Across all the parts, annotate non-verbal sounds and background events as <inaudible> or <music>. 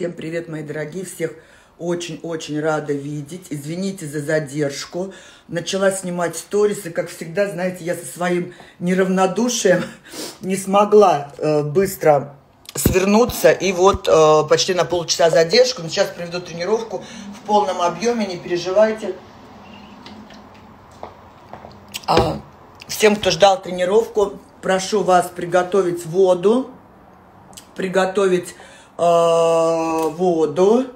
Всем привет, мои дорогие, всех очень-очень рада видеть. Извините за задержку. Начала снимать сторисы, как всегда, знаете, я со своим неравнодушием <laughs> не смогла э, быстро свернуться. И вот э, почти на полчаса задержку. Но сейчас проведу тренировку в полном объеме, не переживайте. А, всем, кто ждал тренировку, прошу вас приготовить воду, приготовить воду,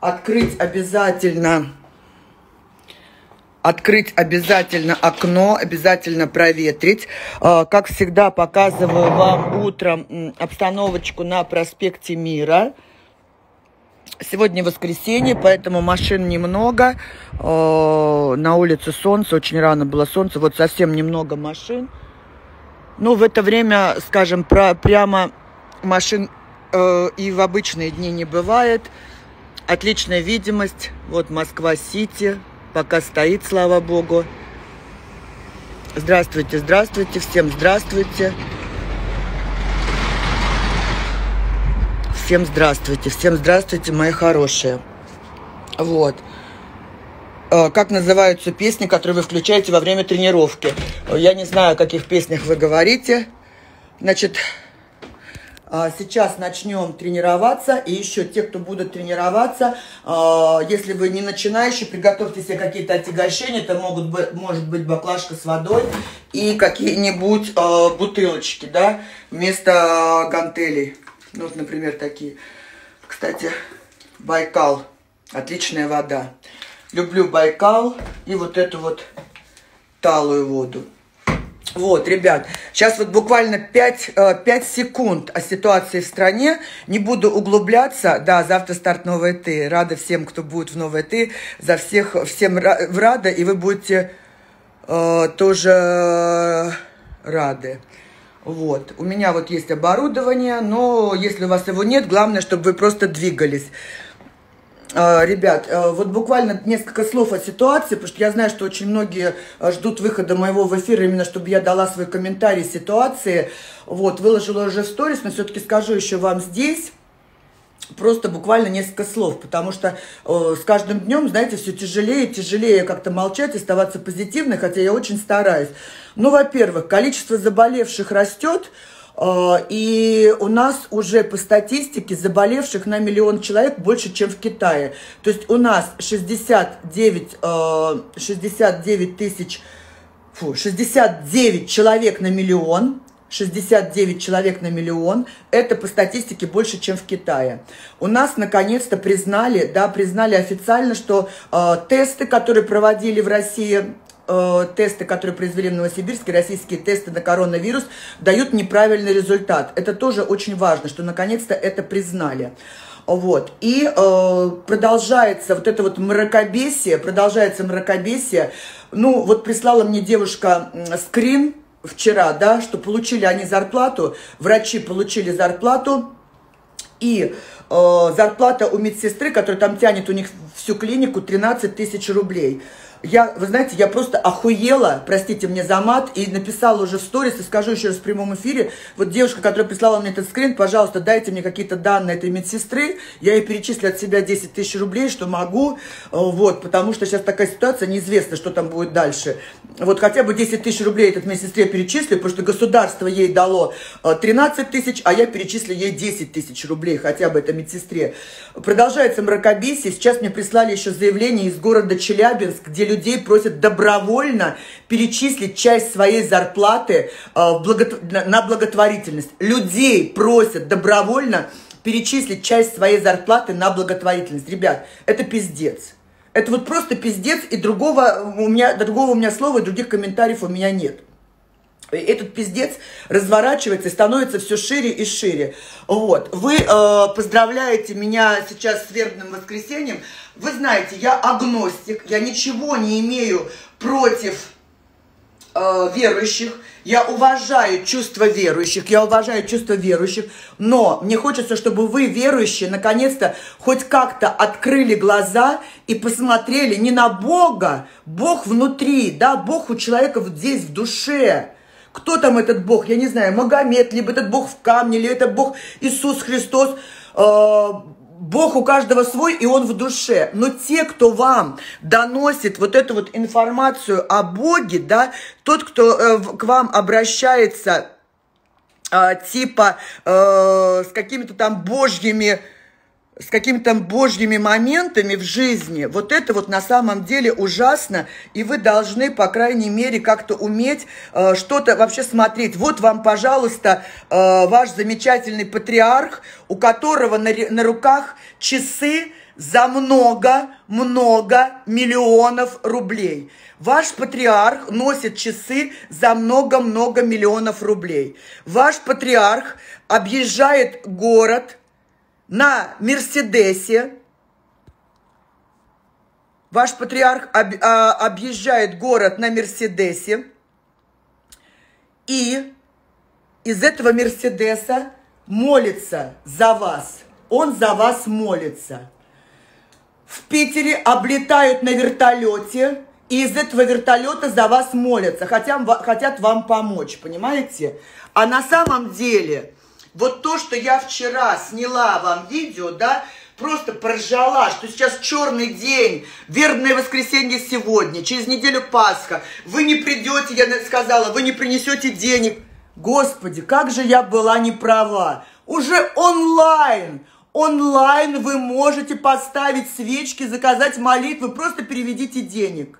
открыть обязательно, открыть обязательно окно, обязательно проветрить. Э, как всегда, показываю вам утром обстановочку на проспекте Мира. Сегодня воскресенье, поэтому машин немного. Э, на улице солнце, очень рано было солнце, вот совсем немного машин. Ну, в это время, скажем, про, прямо машин э, и в обычные дни не бывает. Отличная видимость. Вот Москва-Сити. Пока стоит, слава богу. Здравствуйте, здравствуйте, всем здравствуйте. Всем здравствуйте, всем здравствуйте, мои хорошие. Вот. Э, как называются песни, которые вы включаете во время тренировки? Я не знаю, о каких песнях вы говорите. Значит, сейчас начнем тренироваться. И еще те, кто будут тренироваться, э, если вы не начинающий, приготовьте себе какие-то отягощения. Это могут быть, может быть баклажка с водой и какие-нибудь бутылочки, да, вместо гантелей. Ну, вот, например, такие. Кстати, Байкал. Отличная вода. Люблю Байкал и вот эту вот талую воду. Вот, ребят, сейчас вот буквально 5, 5 э, секунд о ситуации в стране. Не буду углубляться. Да, завтра старт новой ты. Рада всем, кто будет в новой ты. За всех, всем рада, и вы будете э, тоже рады. Вот. У меня вот есть оборудование, но если у вас его нет, главное, чтобы вы просто двигались. А, ребят, э, вот буквально несколько слов о ситуации, потому что я знаю, что очень многие э, ждут выхода моего в эфир, именно чтобы я дала свой комментарий ситуации. Вот, выложила уже в сторис, но все-таки скажу еще вам здесь. Просто буквально несколько слов, потому что э, с каждым днем, знаете, все тяжелее и тяжелее как-то молчать, оставаться позитивной, хотя я очень стараюсь. Ну, во-первых, количество заболевших растет, и у нас уже по статистике заболевших на миллион человек больше, чем в Китае. То есть у нас 69, 69 а, тысяч, фу, 69 человек на миллион. 69 человек на миллион. Это по статистике больше, чем в Китае. У нас наконец-то признали, да, признали официально, что э, тесты, которые проводили в России э, тесты, которые произвели в Новосибирске, российские тесты на коронавирус, дают неправильный результат. Это тоже очень важно, что наконец-то это признали. Вот. И э, продолжается вот это вот мракобесие, продолжается мракобесие. Ну, вот прислала мне девушка скрин вчера, да, что получили они зарплату, врачи получили зарплату, и э, зарплата у медсестры, которая там тянет у них всю клинику, 13 тысяч рублей я, вы знаете, я просто охуела, простите мне за мат, и написала уже в сторис, и скажу еще раз в прямом эфире, вот девушка, которая прислала мне этот скрин, пожалуйста, дайте мне какие-то данные этой медсестры, я ей перечислю от себя 10 тысяч рублей, что могу, э, вот, потому что сейчас такая ситуация, неизвестно, что там будет дальше. Вот хотя бы 10 тысяч рублей этот медсестре перечислю, потому что государство ей дало 13 э, тысяч, а я перечислю ей 10 тысяч рублей, хотя бы это медсестре. Продолжается мракобесие, сейчас мне прислали еще заявление из города Челябинск, где людей просят добровольно перечислить часть своей зарплаты э, на благотворительность. Людей просят добровольно перечислить часть своей зарплаты на благотворительность. Ребят, это пиздец. Это вот просто пиздец, и другого у меня, другого у меня слова и других комментариев у меня нет. Этот пиздец разворачивается и становится все шире и шире. Вот. Вы э, поздравляете меня сейчас с вербным воскресеньем. Вы знаете, я агностик, я ничего не имею против э, верующих. Я уважаю чувства верующих, я уважаю чувства верующих, но мне хочется, чтобы вы, верующие, наконец-то хоть как-то открыли глаза и посмотрели не на Бога, Бог внутри, да, Бог у человека здесь, в душе. Кто там этот Бог? Я не знаю, Магомед, либо этот Бог в камне, либо это Бог Иисус Христос. э, Бог у каждого свой, и он в душе. Но те, кто вам доносит вот эту вот информацию о Боге, да, тот, кто э, к вам обращается э, типа э, с какими-то там божьими с какими-то божьими моментами в жизни, вот это вот на самом деле ужасно, и вы должны, по крайней мере, как-то уметь э, что-то вообще смотреть. Вот вам, пожалуйста, э, ваш замечательный патриарх, у которого на, на руках часы за много-много миллионов рублей. Ваш патриарх носит часы за много-много миллионов рублей. Ваш патриарх объезжает город – на Мерседесе. Ваш патриарх об, а, объезжает город на Мерседесе. И из этого Мерседеса молится за вас. Он за вас молится. В Питере облетают на вертолете, и из этого вертолета за вас молятся, хотят, хотят вам помочь, понимаете? А на самом деле вот то, что я вчера сняла вам видео, да, просто прожала, что сейчас черный день, вербное воскресенье сегодня, через неделю Пасха, вы не придете, я сказала, вы не принесете денег. Господи, как же я была не права. Уже онлайн, онлайн вы можете поставить свечки, заказать молитвы, просто переведите денег.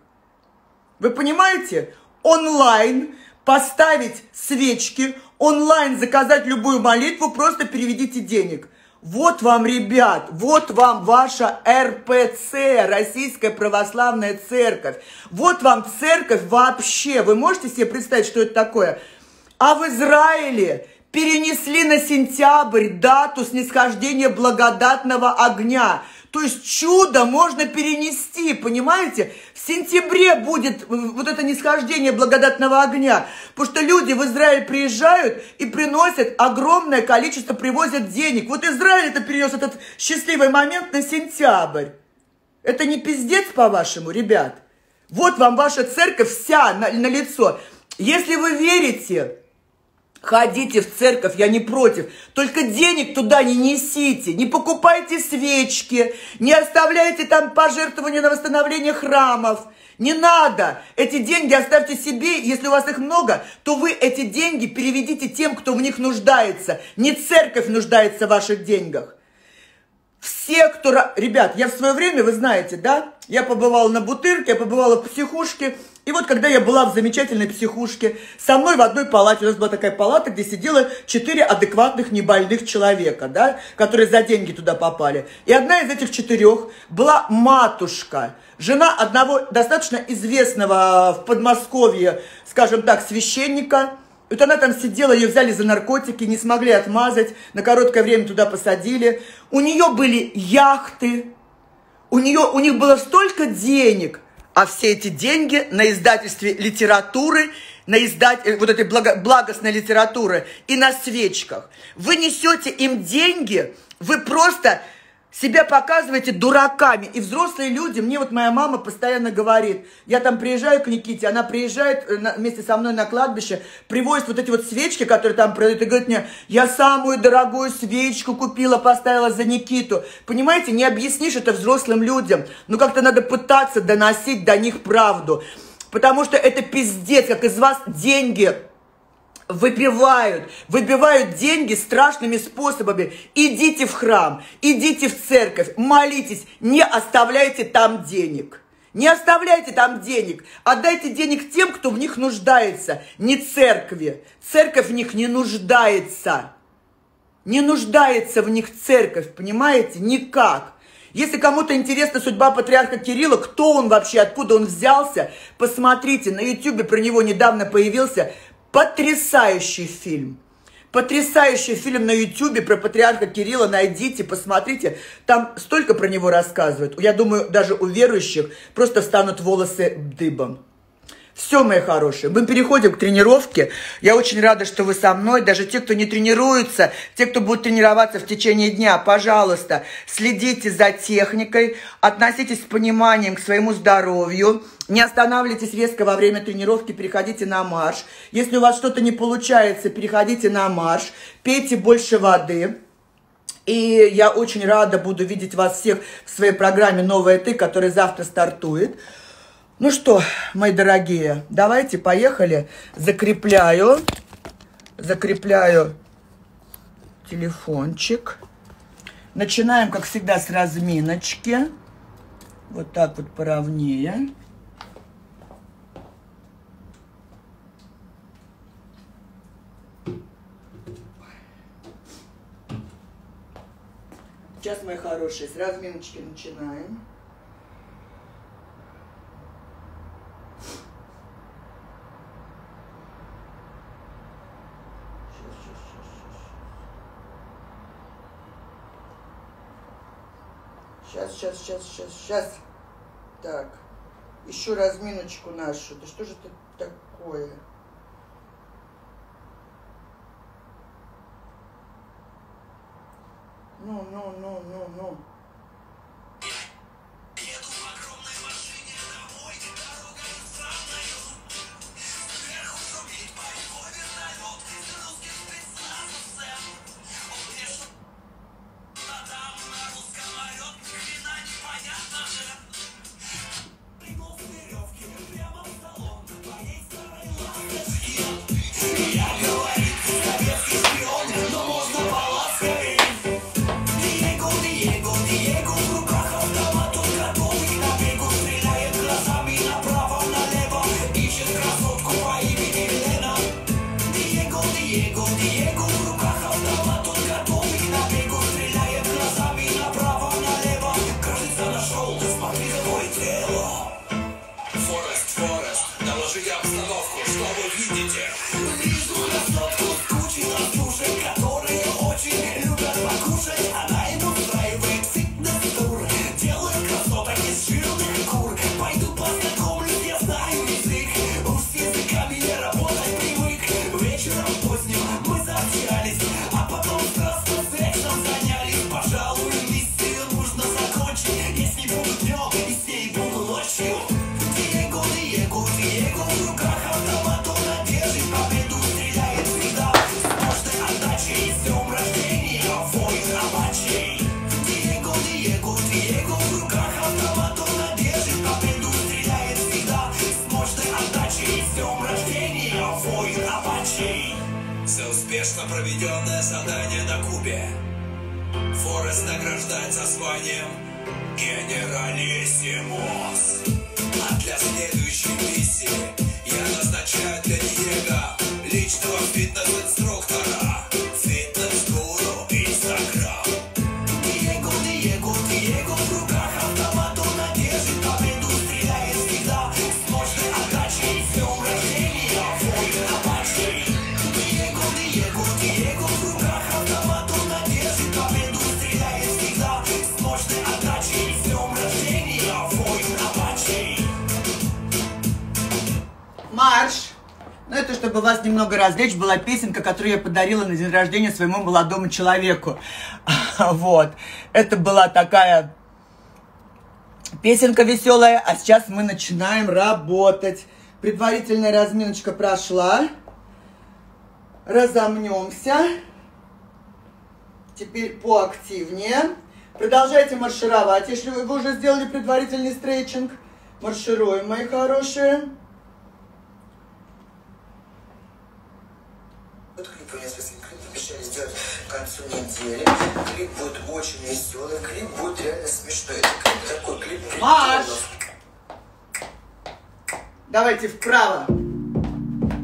Вы понимаете? Онлайн поставить свечки, онлайн заказать любую молитву, просто переведите денег. Вот вам, ребят, вот вам ваша РПЦ, Российская Православная Церковь. Вот вам церковь вообще. Вы можете себе представить, что это такое? А в Израиле перенесли на сентябрь дату снисхождения благодатного огня – то есть чудо можно перенести, понимаете? В сентябре будет вот это нисхождение благодатного огня, потому что люди в Израиль приезжают и приносят огромное количество, привозят денег. Вот Израиль это перенес этот счастливый момент на сентябрь. Это не пиздец, по-вашему, ребят? Вот вам ваша церковь вся на, на лицо. Если вы верите, Ходите в церковь, я не против. Только денег туда не несите, не покупайте свечки, не оставляйте там пожертвования на восстановление храмов. Не надо. Эти деньги оставьте себе. Если у вас их много, то вы эти деньги переведите тем, кто в них нуждается. Не церковь нуждается в ваших деньгах. Все, кто... Ребят, я в свое время, вы знаете, да? Я побывала на Бутырке, я побывала в психушке. И вот когда я была в замечательной психушке, со мной в одной палате, у нас была такая палата, где сидело четыре адекватных небольных человека, да, которые за деньги туда попали. И одна из этих четырех была матушка, жена одного достаточно известного в Подмосковье, скажем так, священника. Вот она там сидела, ее взяли за наркотики, не смогли отмазать, на короткое время туда посадили. У нее были яхты, у, нее, у них было столько денег – а все эти деньги на издательстве литературы, на издать, э, вот этой благо, благостной литературы и на свечках. Вы несете им деньги, вы просто себя показываете дураками. И взрослые люди, мне вот моя мама постоянно говорит, я там приезжаю к Никите, она приезжает э, вместе со мной на кладбище, привозит вот эти вот свечки, которые там продают, и говорит мне, я самую дорогую свечку купила, поставила за Никиту. Понимаете, не объяснишь это взрослым людям, но как-то надо пытаться доносить до них правду. Потому что это пиздец, как из вас деньги выпивают, выбивают деньги страшными способами. Идите в храм, идите в церковь, молитесь, не оставляйте там денег. Не оставляйте там денег, отдайте денег тем, кто в них нуждается, не церкви. Церковь в них не нуждается. Не нуждается в них церковь, понимаете? Никак. Если кому-то интересна судьба патриарха Кирилла, кто он вообще, откуда он взялся, посмотрите, на ютюбе про него недавно появился Потрясающий фильм. Потрясающий фильм на Ютубе про патриарха Кирилла. Найдите, посмотрите. Там столько про него рассказывают. Я думаю, даже у верующих просто встанут волосы дыбом. Все, мои хорошие, мы переходим к тренировке. Я очень рада, что вы со мной. Даже те, кто не тренируется, те, кто будет тренироваться в течение дня, пожалуйста, следите за техникой, относитесь с пониманием к своему здоровью. Не останавливайтесь резко во время тренировки, переходите на марш. Если у вас что-то не получается, переходите на марш, пейте больше воды. И я очень рада буду видеть вас всех в своей программе «Новая ты», которая завтра стартует. Ну что, мои дорогие, давайте, поехали. Закрепляю, закрепляю телефончик. Начинаем, как всегда, с разминочки. Вот так вот поровнее. Сейчас, мои хорошие, с разминочки начинаем. Сейчас, сейчас, сейчас. Так, еще разминочку нашу. Да что же это такое? Ну, ну, ну, ну, ну. Проведенное задание на Кубе. Форест награждается званием Генералиссимус. Немного развлечь, была песенка, которую я подарила на день рождения своему молодому человеку. <laughs> Вот. Это была такая песенка веселая, а сейчас мы начинаем работать. Предварительная разминочка прошла. Разомнемся. Теперь поактивнее. Продолжайте маршировать, если вы уже сделали предварительный стрейчинг. Маршируем, мои хорошие. Клип у несколько клип обещали сделать к концу недели. Клип будет очень веселый, клип будет реально смешной. Это клип такой, клип Маш! Давайте вправо.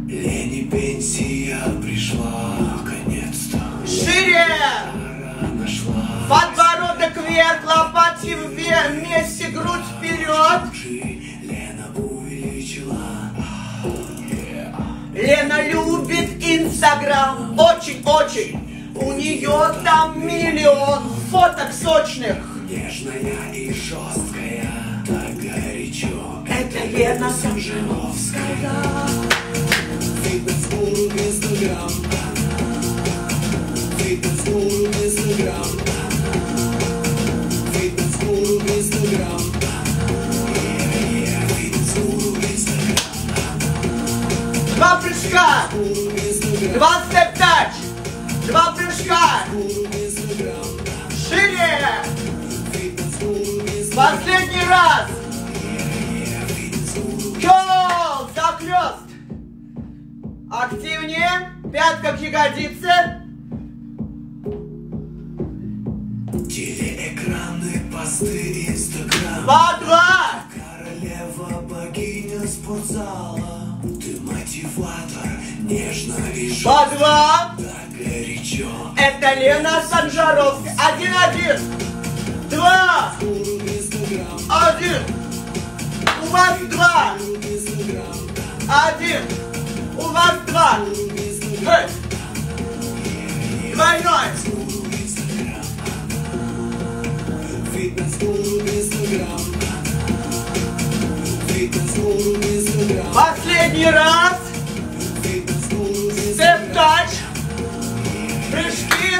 Лени пенсия пришла, наконец-то. Шире! Подбородок вверх, лопатки вверх, вместе, грудь вперед. Лена увеличила. Лена любит Инстаграм, очень-очень. У нее там миллион фоток сочных. Нежная и жесткая, так горячо. Это Лена Самжиновская. Фитнес-гуру Инстаграм. Фитнес-гуру Инстаграм. Фитнес-гуру Инстаграм. Два прыжка. Двадцать пять. Два прыжка. Шире. Последний раз. Кол. Захлест. Активнее. Пятка к ягодице. Телеэкраны, посты, инстаграм. Два. Королева, богиня спортзала. Ты мотиватор, нежно и По жестко два. Так горячо Это Лена Санжаровская. Один-один. Два. Один. У вас два. Один. У вас два. Двойной. Инстаграм Последний раз. Степ-тач. Прыжки.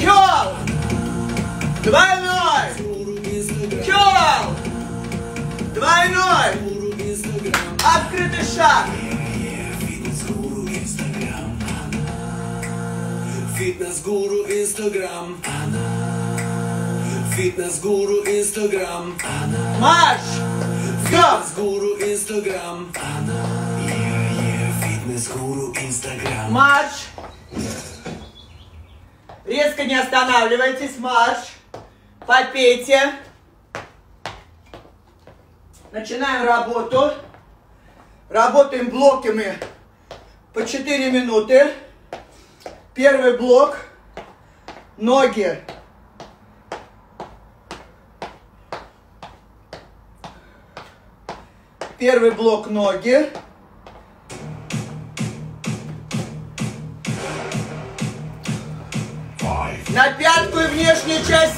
Кёл. Двойной. Кёл. Двойной. Открытый шаг. Фитнес-гуру Инстаграм Фитнес-гуру Инстаграм Фитнес-гуру Инстаграм. Все. Фитнес-гуру Инстаграм Фитнес-гуру Инстаграм Марш. Резко не останавливайтесь. Марш. Попейте. Начинаем работу. Работаем блоками по 4 минуты. Первый блок. Ноги. Первый блок ноги. На пятку и внешнюю часть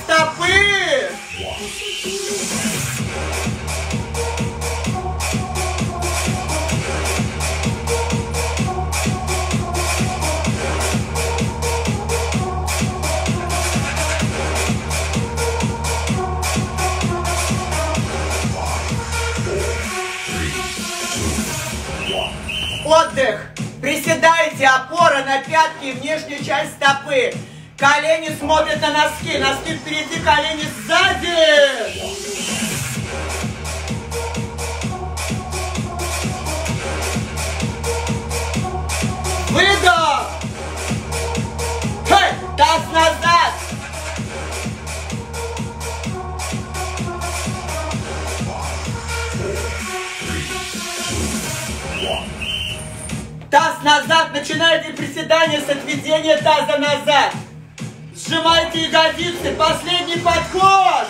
пятки внешнюю часть стопы. Колени смотрят на носки, носки впереди, колени сзади. Выдох. Хей, таз назад. Таз назад, начинайте приседание с отведения таза назад. Сжимайте ягодицы, последний подход.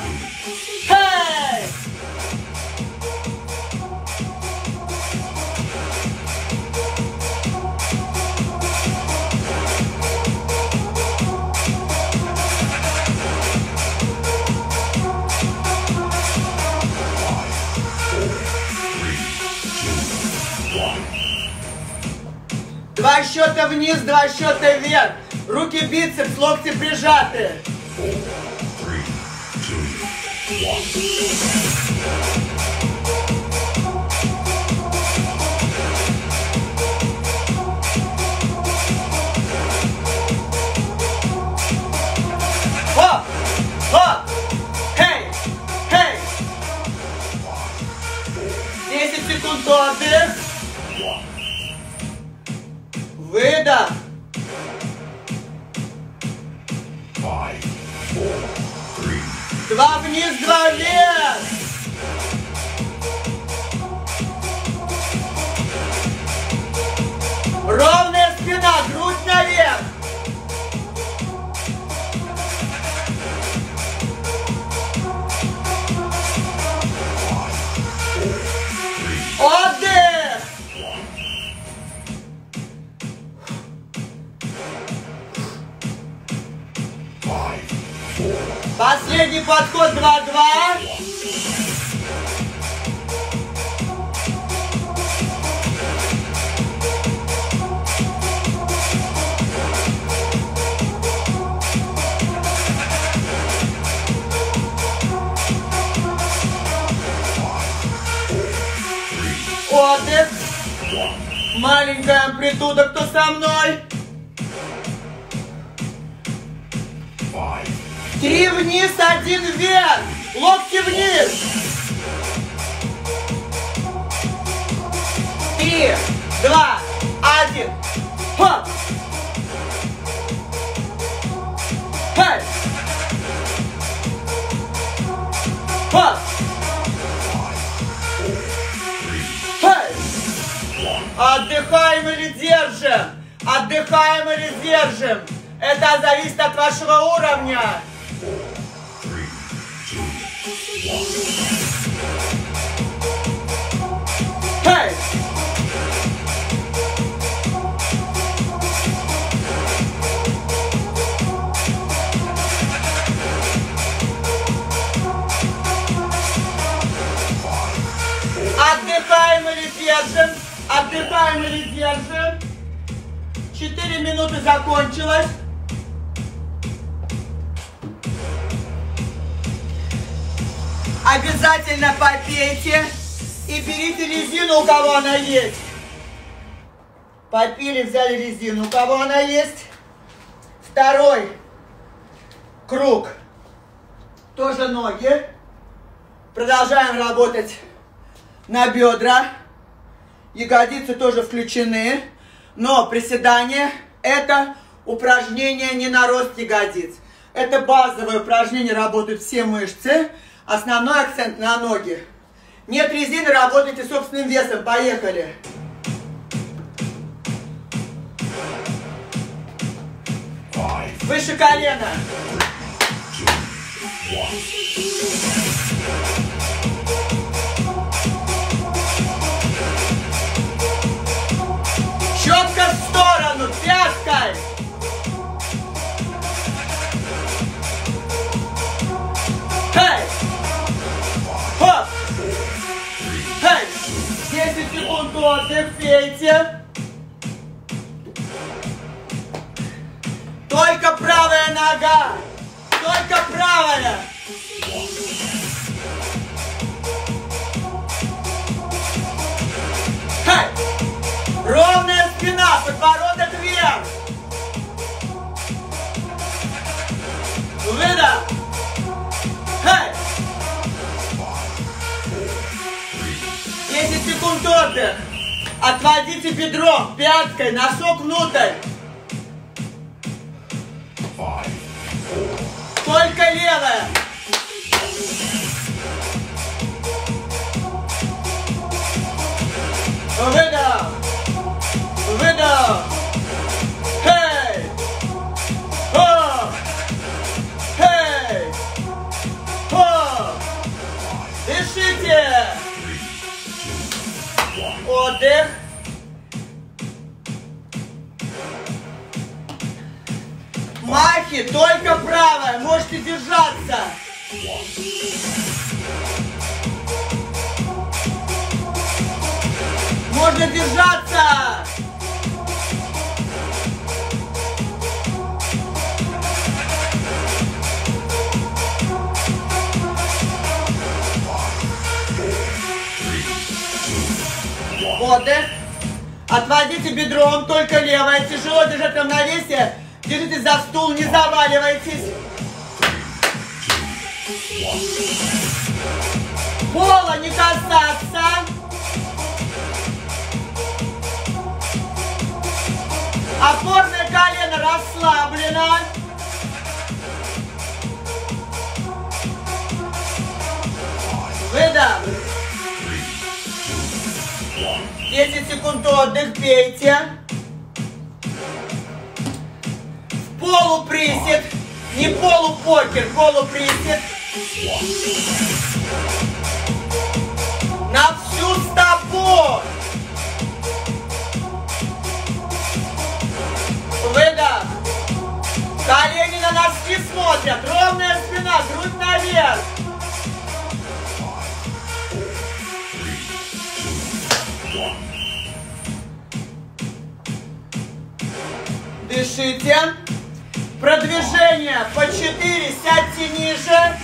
Два счета вниз, два счета вверх. Руки бицепс, локти прижаты. Хоп! Хоп! Хей! Хей! 10 секунд отдых. Выдох. Два вниз, два вверх. Ровная спина, грудь Последний подход 2-2. Отдых. Маленькая амплитуда, кто со мной? Три вниз, один вверх. Локти вниз. Три, два, один. Хоп. Хей. Хоп. Хей. Отдыхаем или держим? Отдыхаем или держим? Это зависит от вашего уровня. Отдыхаем или держим? Отдыхаем или держим? Четыре минуты закончилось. Обязательно попейте и берите резину, у кого она есть. Попили, взяли резину, у кого она есть. Второй круг. Тоже ноги. Продолжаем работать на бедра. Ягодицы тоже включены. Но приседание это упражнение не на рост ягодиц. Это базовое упражнение, работают все мышцы. Основной акцент на ноги. Нет резины, работайте собственным весом. Поехали. Выше колена. 10 секунд отдых, пейте. Только правая нога. Только правая. Хей! Ровная спина, подбородок вверх. Выдох. Хей! 10 секунд отдых. Отводите бедром, пяткой, носок внутрь. Только левая. Выдох. Выдох. Хей. Хоп. Хей. Хоп. Дышите. Отдых. Махи, только правая, можете держаться. Можно держаться. Отдых. Отводите бедром, только левое. Тяжело держать равновесие. Держитесь за стул, не заваливайтесь. Пола не касаться. Опорное колено расслаблено. Выдох. 10 секунд отдых, пейте. Полуприсед. Не полупокер, полуприсед. На всю стопу. Выдох. Колени на носки смотрят. Ровная спина, грудь наверх. Дышите. Продвижение по 4, сядьте ниже.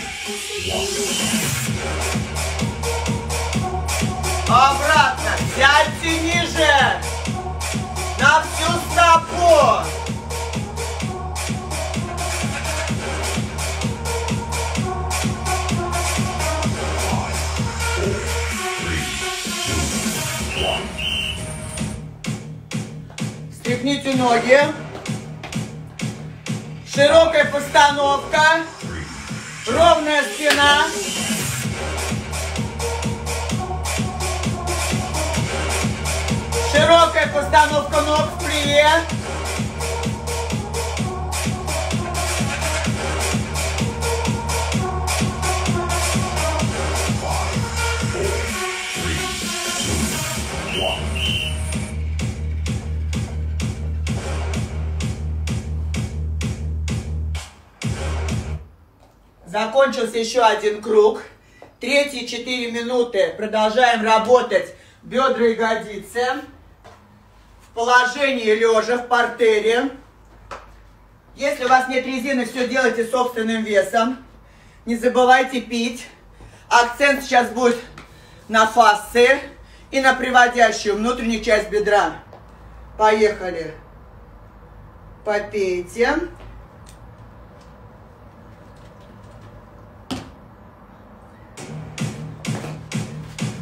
Обратно. Сядьте ниже. На всю стопу. Степните ноги. Широкая постановка. Ровная спина. Широкая постановка ног в плеве. Закончился еще один круг. Третьи 4 минуты продолжаем работать бедра ягодицы. В положении лежа в портере. Если у вас нет резины, все делайте собственным весом. Не забывайте пить. Акцент сейчас будет на фасции и на приводящую внутреннюю часть бедра. Поехали. Попейте.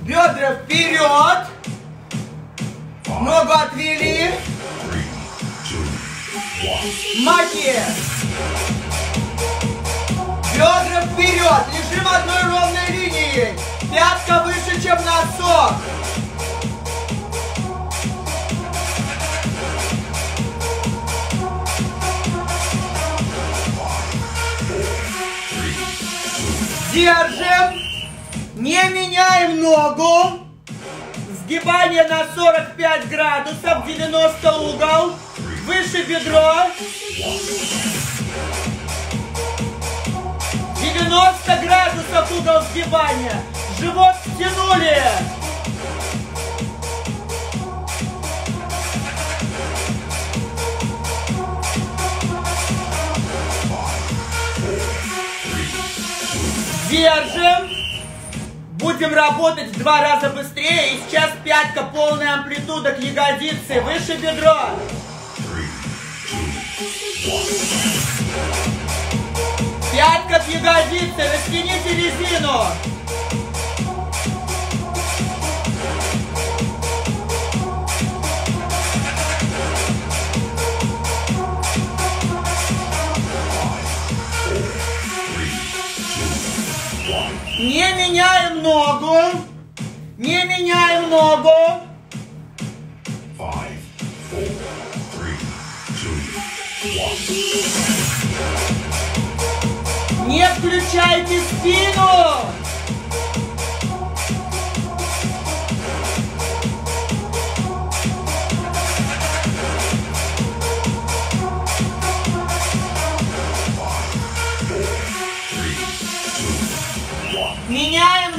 Бедра вперед. Ногу отвели. Маки. Бедра вперед. Лежим одной ровной линией. Пятка выше, чем носок. Держим. Не меняем ногу. Сгибание на 45 градусов, 90 угол. Выше бедро. 90 градусов угол сгибания. Живот стянули. Держим. Будем работать в два раза быстрее. И сейчас пятка, полная амплитуда к ягодице. Выше бедро. Пятка к ягодице. Растяните резину. Не меняем ногу. Не меняем ногу. Five, four, three, two, one. Не включайте спину.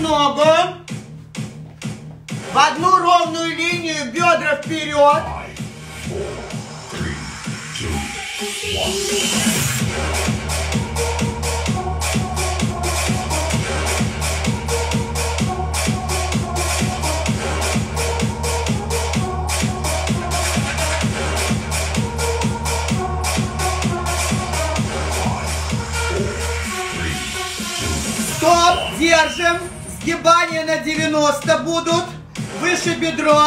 Меняем ногу. В одну ровную линию бедра вперед. Стоп, держим. Сгибания на 90 будут. Выше бедро.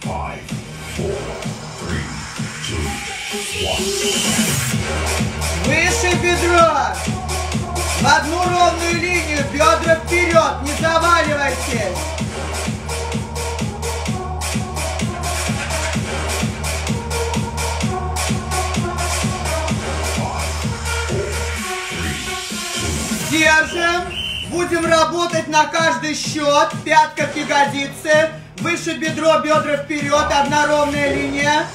Five, four, three, two. Выше бедро. В одну ровную линию. Бедра вперед. Не заваливайтесь. Держим. Будем работать на каждый счет. Пятка к ягодице. Выше бедро, бедра вперед. Одна ровная линия.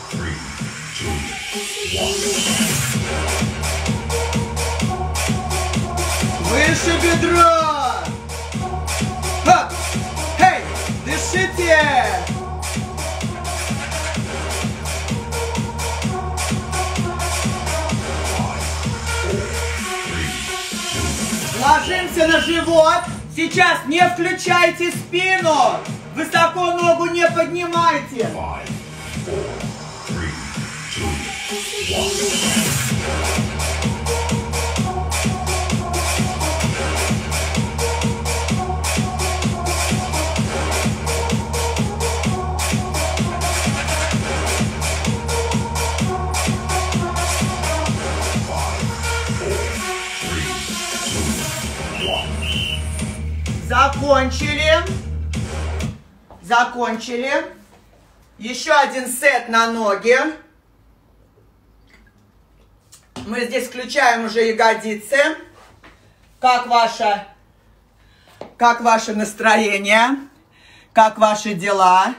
Выше бедро. Ха! Эй, дышите. Ложимся на живот. Сейчас не включайте спину. Высоко ногу не поднимайте. Five, four, three, two, Закончили. Закончили. Еще один сет на ноги. Мы здесь включаем уже ягодицы. Как ваше, как ваше настроение? Как ваши дела?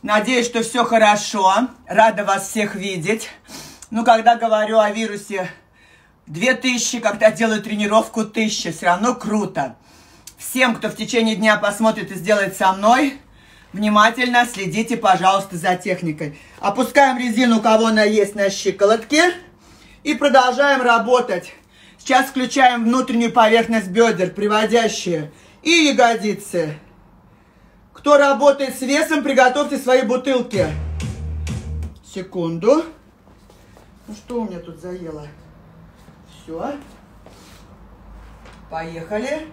Надеюсь, что все хорошо. Рада вас всех видеть. Ну, когда говорю о вирусе, две тысячи, когда делаю тренировку, тысяча. Все равно круто. Всем, кто в течение дня посмотрит и сделает со мной, внимательно следите, пожалуйста, за техникой. Опускаем резину, у кого она есть на щиколотке. И продолжаем работать. Сейчас включаем внутреннюю поверхность бедер, приводящие и ягодицы. Кто работает с весом, приготовьте свои бутылки. Секунду. Ну что у меня тут заело? Все. Поехали.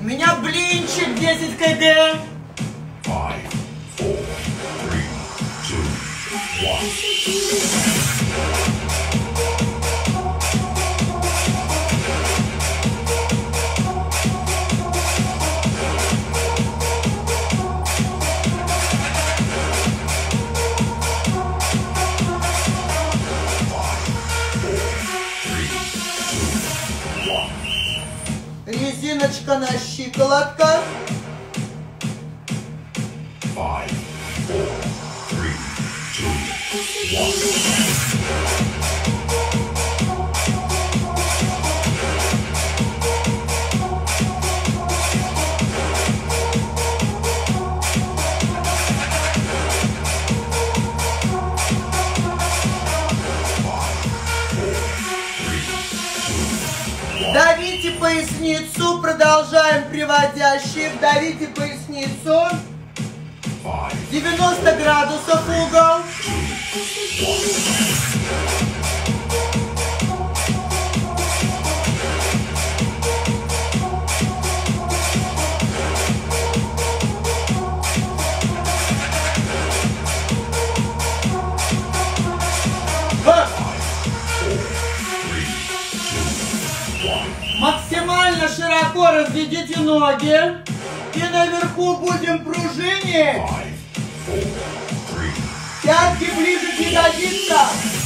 У меня блинчик 10 кг. Five, four, three, two, one. Резиночка на щиколотках. Five, four, three, two, one. Продолжаем приводящие. Давите поясницу. Five, 90 градусов угол. Широко разведите ноги. И наверху будем пружинить. Пятки ближе к ягодицам.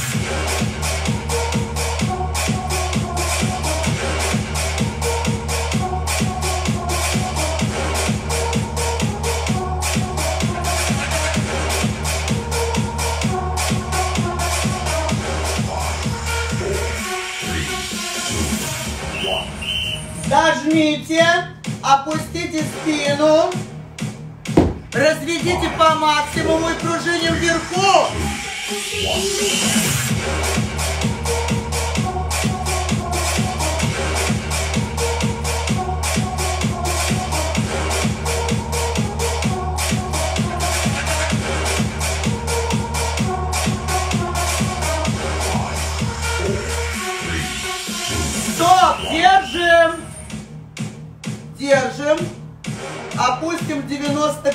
Зажмите, опустите спину, разведите по максимуму и пружиним вверху.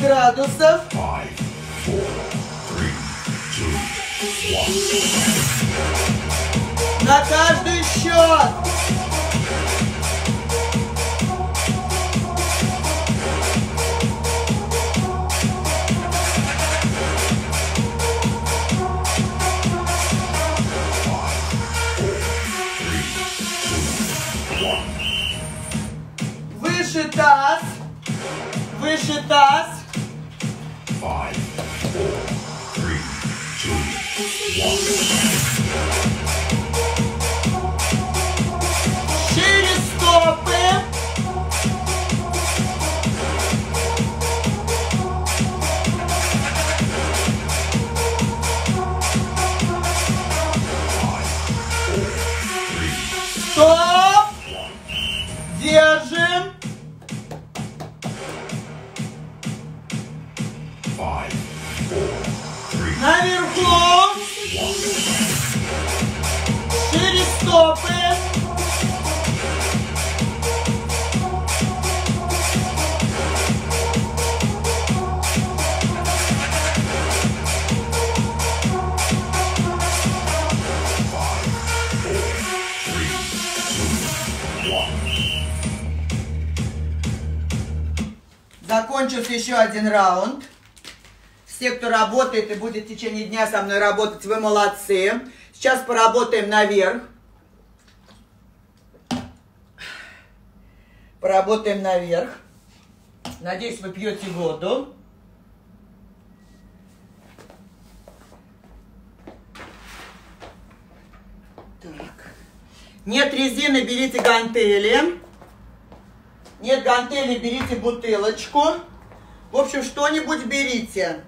Tradução Закончился еще один раунд. Все, кто работает и будет в течение дня со мной работать, вы молодцы. Сейчас поработаем наверх. Поработаем наверх. Надеюсь, вы пьете воду. Нет резины, берите гантели. Нет гантели, берите бутылочку. В общем, что-нибудь берите.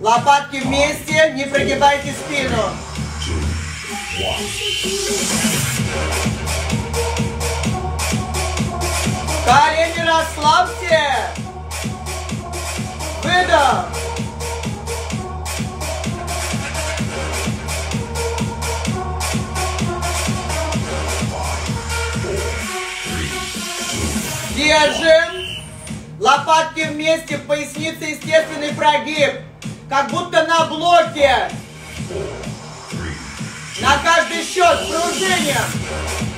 Лопатки вместе, не прогибайте спину. Колени расслабьте. Выдох. Держим. Лопатки вместе, в пояснице естественный прогиб. Как будто на блоке. На каждый счет пружиним. Скрестили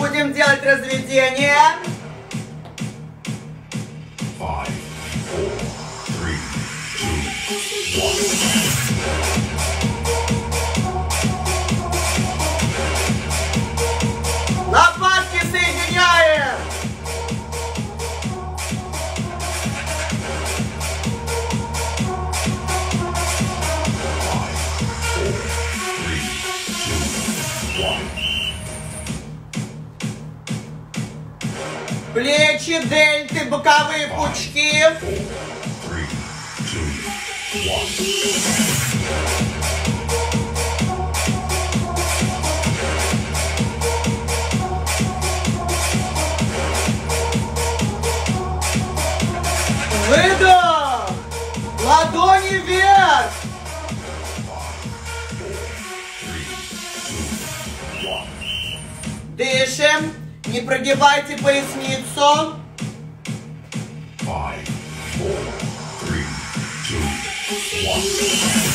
Будем делать разведение. Five, four, three, two, one. Плечи, дельты, боковые пучки. Выдох. Ладони вверх. Дышим. Не прогибайте поясницу. Five, four, three, two, one.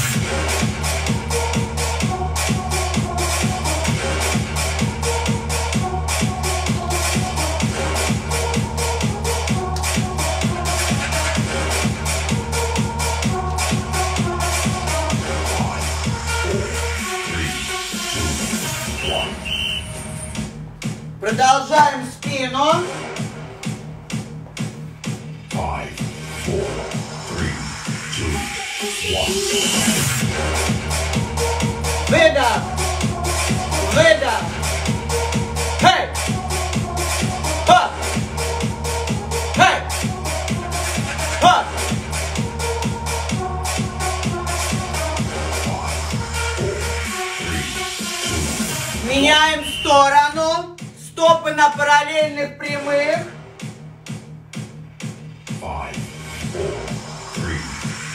Продолжаем спину. Five, four, three, two, one. Выдох. Выдох. Хей. Хоп. Хей. Хоп. Меняем сторону. На параллельных прямых. Five, four, three,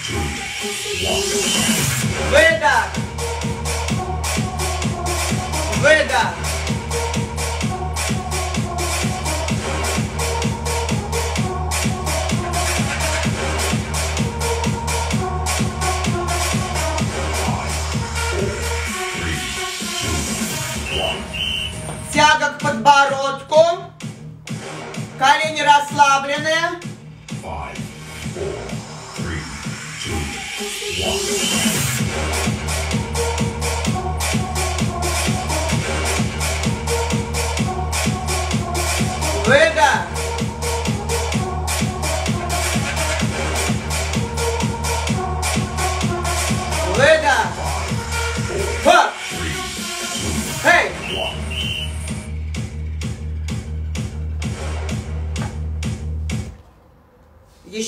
two. Выдох. Выдох. Подбородку. Колени расслаблены. Five, four, three, two, one. Выдох. Выдох.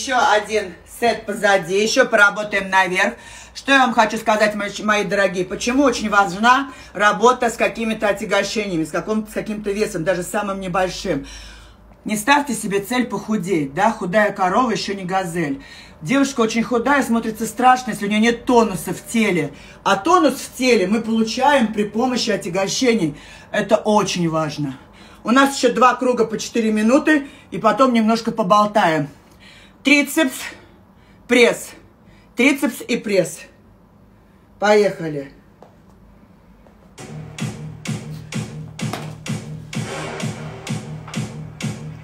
Еще один сет позади, еще поработаем наверх. Что я вам хочу сказать, мои, мои дорогие, почему очень важна работа с какими-то отягощениями, с, каким- с каким-то весом, даже самым небольшим. Не ставьте себе цель похудеть, да, худая корова еще не газель. Девушка очень худая, смотрится страшно, если у нее нет тонуса в теле. А тонус в теле мы получаем при помощи отягощений. Это очень важно. У нас еще два круга по 4 минуты, и потом немножко поболтаем. Трицепс, пресс. Трицепс и пресс. Поехали.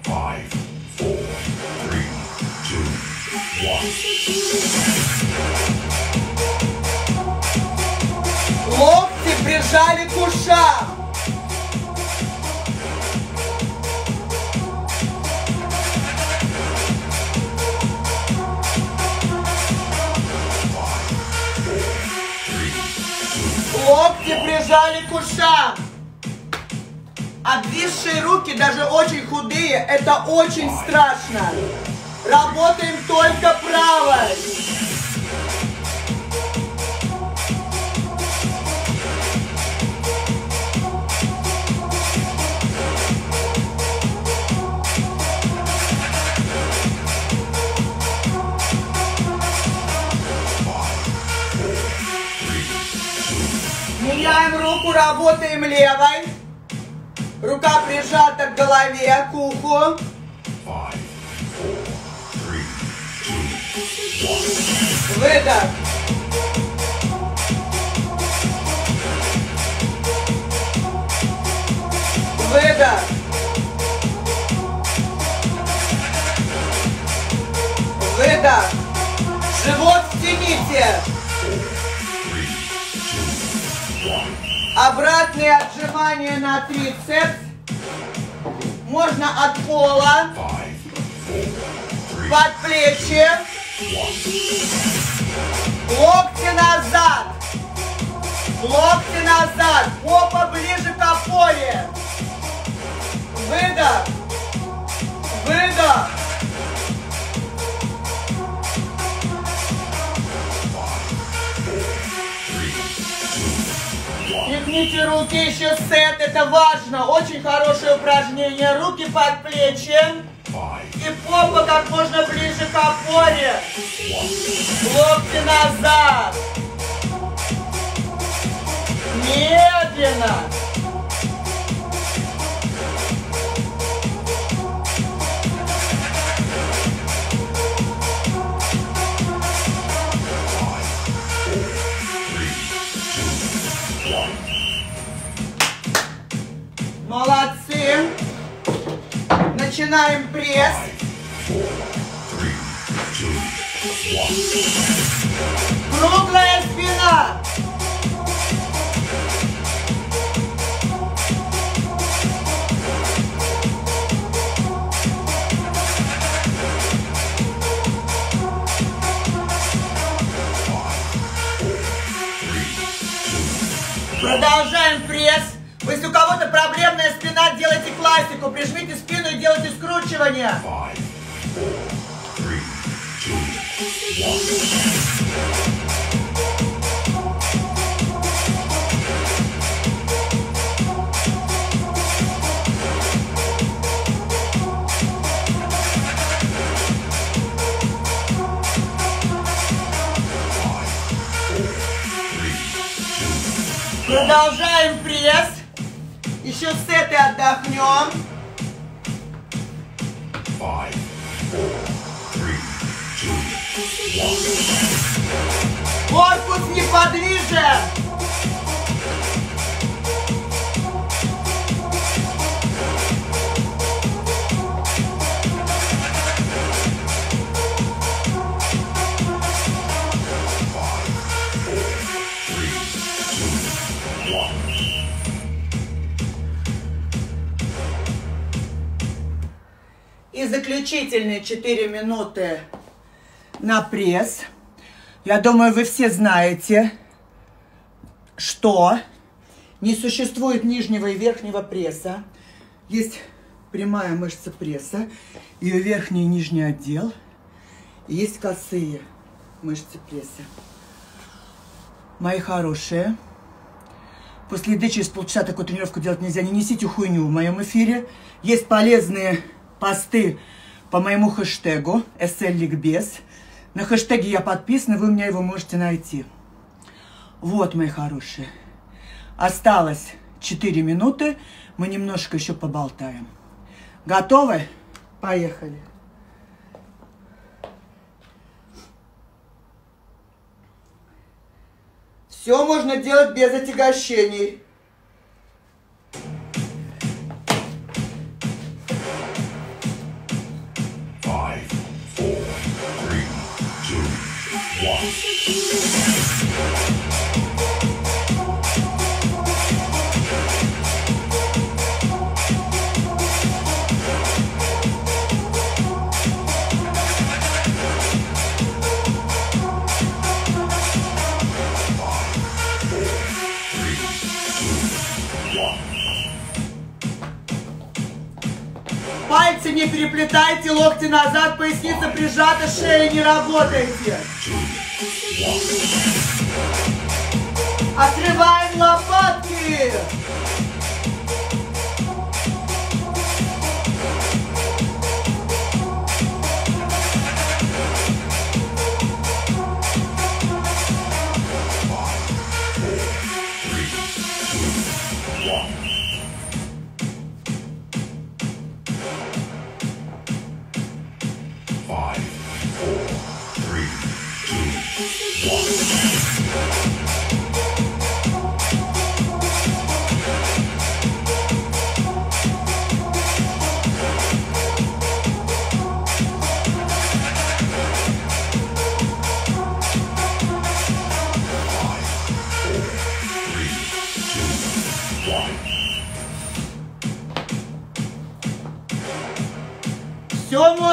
Five, four, three, two, one. Локти прижали к ушам. Локти прижали к ушам. Обвисшие руки, даже очень худые, это очень страшно. Работаем только правой. Меняем руку, работаем левой. Рука прижата к голове, к уху. Выдох. Выдох. Выдох. Живот стяните. Обратные отжимания на трицепс. Можно от пола, под плечи. Локти назад. Локти назад. Попа ближе к опоре. Выдох. Выдох. Тряхните руки, еще сет, это важно. Очень хорошее упражнение. Руки под плечи. И попа как можно ближе к опоре. Локти назад. Медленно. Молодцы. Начинаем пресс. Круглая спина. Продолжаем пресс. Если у кого-то проблемная спина, делайте классику. Прижмите спину и делайте скручивание. five, four, three, two. Продолжаем пресс. Еще сеты отдохнем. Five, four, three, two, one. Корпус неподвижен. И заключительные 4 минуты на пресс. Я думаю, вы все знаете, что не существует нижнего и верхнего пресса. Есть прямая мышца пресса, ее верхний и нижний отдел. И есть косые мышцы пресса. Мои хорошие, после еды через полчаса такую тренировку делать нельзя. Не несите хуйню в моем эфире. Есть полезные посты по моему хэштегу SL Ликбез. На хэштеге я подписана, вы у меня его можете найти. Вот, мои хорошие. Осталось 4 минуты. Мы немножко еще поболтаем. Готовы? Поехали. Все можно делать без отягощений. Пальцы не переплетайте, локти назад, поясница прижата, шея не работайте. Отрываем лопатки.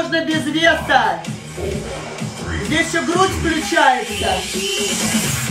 Можно без веса. Здесь еще грудь включается.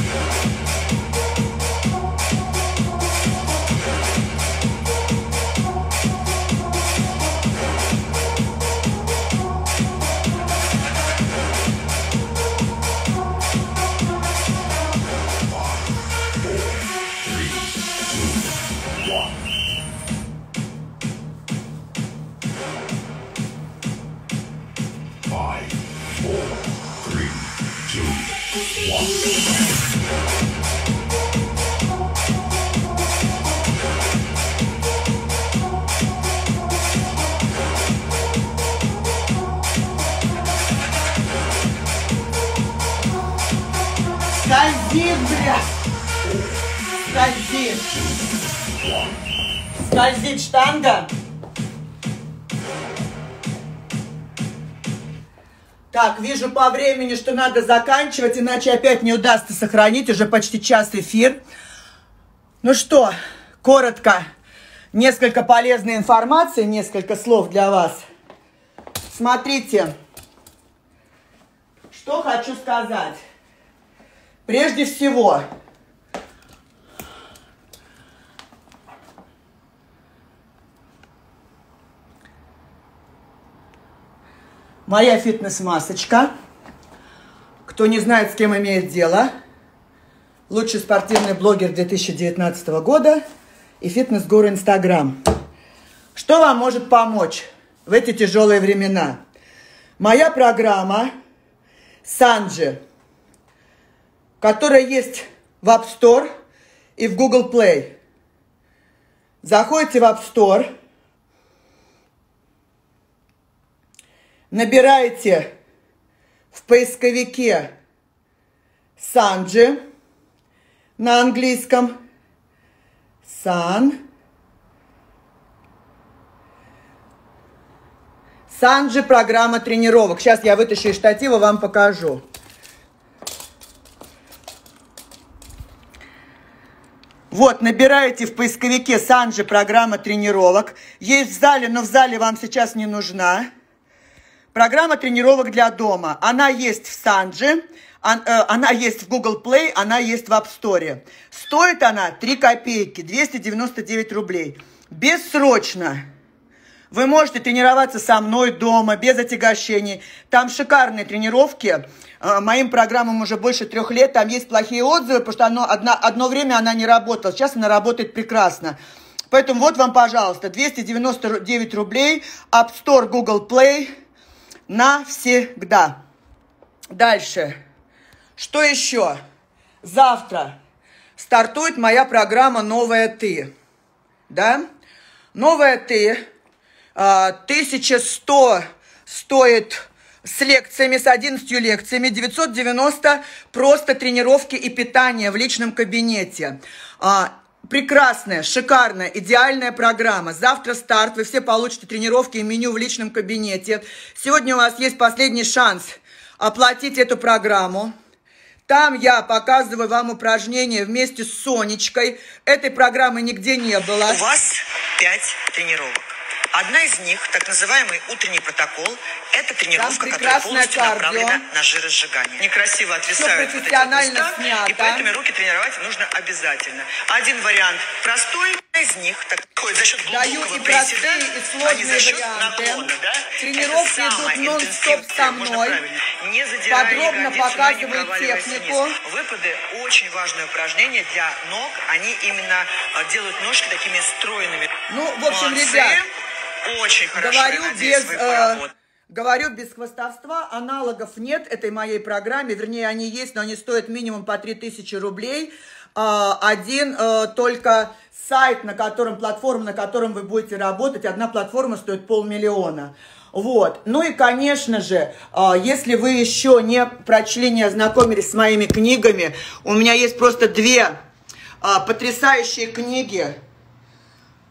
Так, вижу по времени, что надо заканчивать, иначе опять не удастся сохранить. Уже почти час эфир. Ну что, коротко, несколько полезной информации, несколько слов для вас. Смотрите, что хочу сказать. Прежде всего, моя фитнес-масочка. Кто не знает, с кем имеет дело, лучший спортивный блогер 2019 года и фитнес-гуру Инстаграм. Что вам может помочь в эти тяжелые времена? Моя программа Санджи, которая есть в App Store и в Google Play. Заходите в App Store, набираете в поисковике Санджи на английском. Сан. Санджи программа тренировок. Сейчас я вытащу из штатива, вам покажу. Вот, набираете в поисковике Санджи программа тренировок. Есть в зале, но в зале вам сейчас не нужна. Программа тренировок для дома. Она есть в Санджи, э, она есть в Google Play, она есть в App Store. Стоит она 3 копейки, 299 рублей. Бессрочно. Вы можете тренироваться со мной дома, без отягощений. Там шикарные тренировки. Э, Моим программам уже больше трех лет. Там есть плохие отзывы, потому что оно, одно, одно время она не работала. Сейчас она работает прекрасно. Поэтому вот вам, пожалуйста, 299 рублей, App Store, Google Play навсегда. Дальше. Что еще? Завтра стартует моя программа «Новая ты». Да? «Новая ты» 1100 а, стоит с лекциями, с 11 лекциями, 990 просто тренировки и питание в личном кабинете. Прекрасная, шикарная, идеальная программа. Завтра старт, вы все получите тренировки и меню в личном кабинете. Сегодня у вас есть последний шанс оплатить эту программу. Там я показываю вам упражнения вместе с Сонечкой. Этой программы нигде не было. У вас пять тренировок. Одна из них, так называемый утренний протокол, это тренировка, которая полностью кардио. направлена на жиросжигание. Некрасиво отвисают вот эти места, снято. и поэтому руки тренировать нужно обязательно. Один вариант простой, из них так, за счет глубокого приседа, а не за счет варианты. наклона. Да? Тренировки идут нон-стоп со мной. Не Подробно показываю технику. Вниз. Выпады очень важное упражнение для ног. Они именно а, делают ножки такими стройными. Ну, в общем, Молодцы. ребят, очень хорошо. Говорю без... Э, говорю без хвастовства, аналогов нет этой моей программе, вернее, они есть, но они стоят минимум по 3000 рублей. Э, один э, только сайт, на котором, платформа, на котором вы будете работать, одна платформа стоит полмиллиона. Вот. Ну и, конечно же, э, если вы еще не прочли, не ознакомились с моими книгами, у меня есть просто две э, потрясающие книги,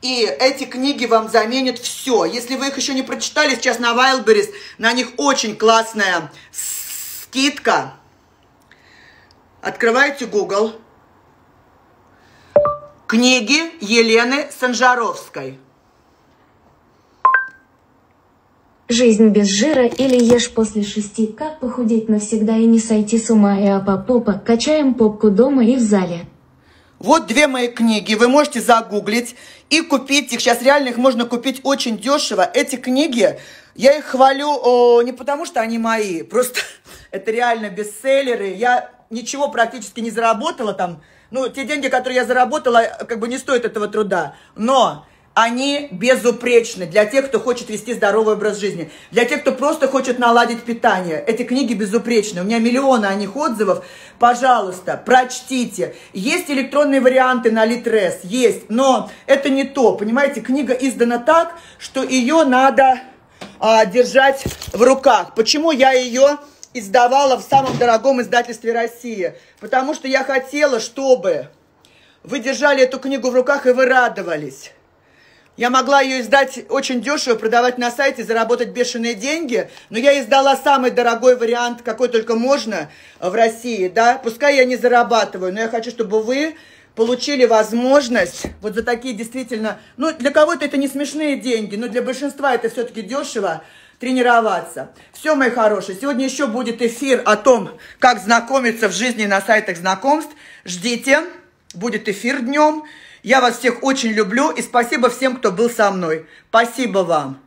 и эти книги вам заменят все. Если вы их еще не прочитали, сейчас на Wildberries на них очень классная скидка. Открывайте Google. Книги Елены Санжаровской. Жизнь без жира или ешь после шести. Как похудеть навсегда и не сойти с ума и апа попа. Качаем попку дома и в зале. Вот две мои книги, вы можете загуглить и купить их. Сейчас реально их можно купить очень дешево. Эти книги, я их хвалю о, не потому, что они мои, просто <laughs> это реально бестселлеры. Я ничего практически не заработала там. Ну, те деньги, которые я заработала, как бы не стоят этого труда. Но они безупречны для тех, кто хочет вести здоровый образ жизни, для тех, кто просто хочет наладить питание. Эти книги безупречны. У меня миллионы о них отзывов. Пожалуйста, прочтите. Есть электронные варианты на Литрес, есть, но это не то. Понимаете, книга издана так, что ее надо а, держать в руках. Почему я ее издавала в самом дорогом издательстве России? Потому что я хотела, чтобы вы держали эту книгу в руках и вы радовались. Я могла ее издать очень дешево, продавать на сайте, заработать бешеные деньги, но я издала самый дорогой вариант, какой только можно в России, да. Пускай я не зарабатываю, но я хочу, чтобы вы получили возможность вот за такие действительно, ну, для кого-то это не смешные деньги, но для большинства это все-таки дешево, тренироваться. Все, мои хорошие, сегодня еще будет эфир о том, как знакомиться в жизни на сайтах знакомств. Ждите, будет эфир днем. Я вас всех очень люблю и спасибо всем, кто был со мной. Спасибо вам.